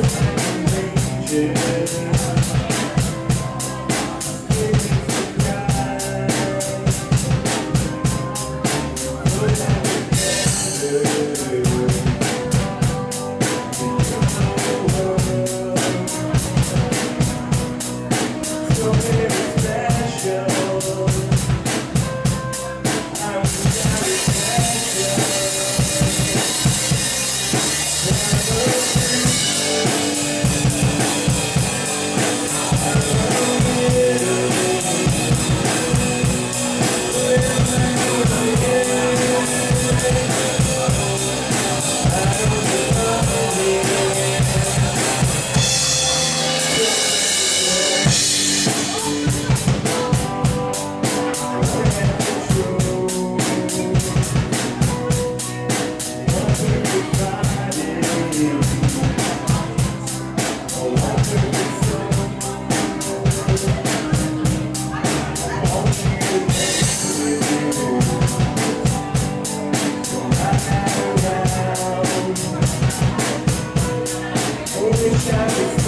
Yeah. service.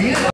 feel